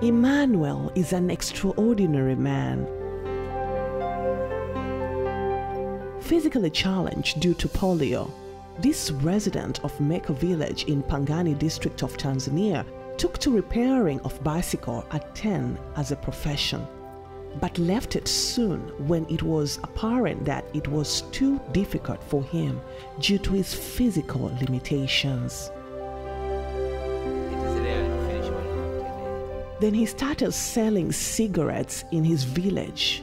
Emmanuel is an extraordinary man. Physically challenged due to polio, this resident of Meko village in Pangani district of Tanzania took to repairing of bicycle at 10 as a profession, but left it soon when it was apparent that it was too difficult for him due to his physical limitations. Then he started selling cigarettes in his village.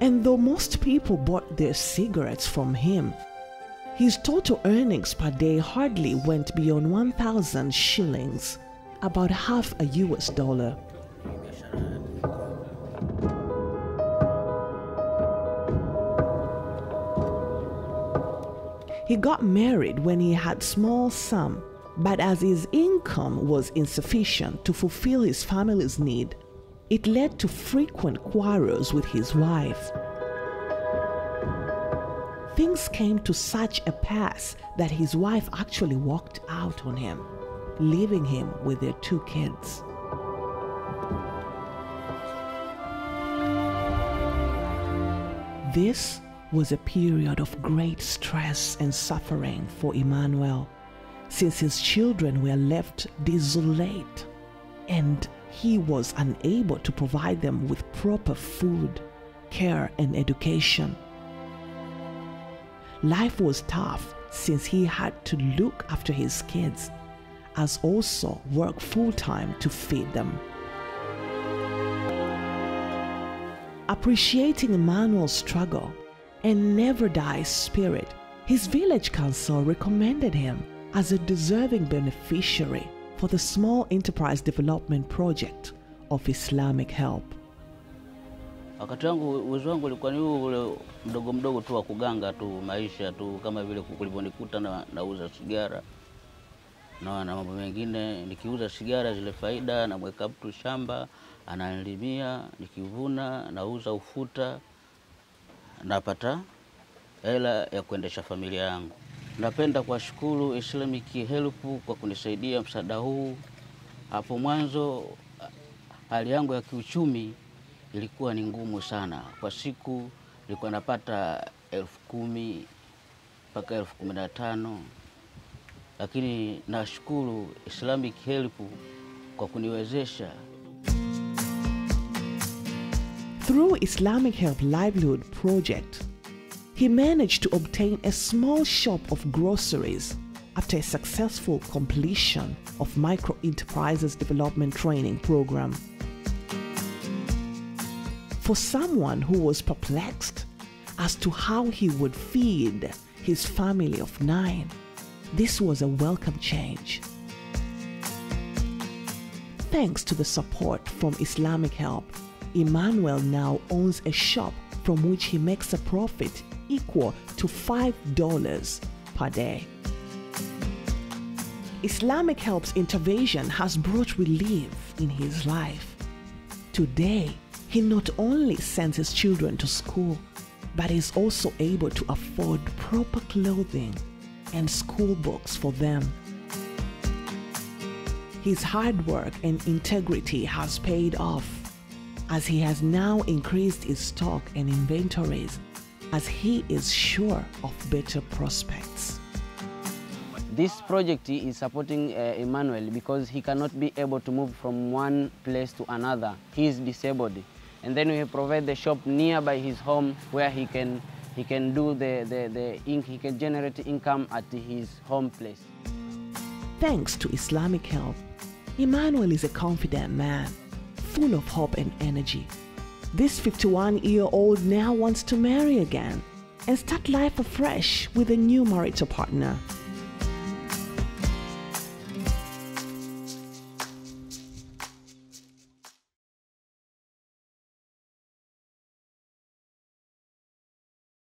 And though most people bought their cigarettes from him, his total earnings per day hardly went beyond 1,000 shillings, about half a US dollar. He got married when he had small sum but as his income was insufficient to fulfill his family's need, it led to frequent quarrels with his wife. Things came to such a pass that his wife actually walked out on him, leaving him with their two kids. This was a period of great stress and suffering for Emmanuel since his children were left desolate and he was unable to provide them with proper food, care, and education. Life was tough since he had to look after his kids, as also work full time to feed them. Appreciating Emmanuel's struggle and never die spirit, his village council recommended him as a deserving beneficiary for the Small Enterprise Development Project of Islamic Help. Wakati wangu uwezo wangu ulikuwa ni ule mdogo mdogo tu wa kuganga tu maisha tu, kama vile kulivyonikuta na, nauza sigara na na mambo mengine. Nikiuza sigara zile faida, namweka mtu shamba ananilimia, nikivuna nauza ufuta, napata hela ya kuendesha familia yangu. Napenda kuwashukuru Islamic Help kwa kunisaidia msaada huu. Hapo mwanzo hali yangu ya kiuchumi ilikuwa ni ngumu sana. Kwa siku nilikuwa napata elfu kumi mpaka elfu kumi na tano lakini nashukuru Islamic Help kwa kuniwezesha. Through Islamic Help Livelihood Project, he managed to obtain a small shop of groceries after a successful completion of Micro Enterprises Development Training Program. For someone who was perplexed as to how he would feed his family of nine, this was a welcome change. Thanks to the support from Islamic Help, Emmanuel now owns a shop from which he makes a profit equal to $5 per day. Islamic Help's intervention has brought relief in his life. Today, he not only sends his children to school, but is also able to afford proper clothing and school books for them. His hard work and integrity has paid off as he has now increased his stock and inventories as he is sure of better prospects. This project is supporting uh, Emmanuel because he cannot be able to move from one place to another. He is disabled. And then we provide the shop nearby his home where he can, he can do the, the, the ink, he can generate income at his home place. Thanks to Islamic help, Emmanuel is a confident man, full of hope and energy. This 51 year old now wants to marry again and start life afresh with a new marital partner.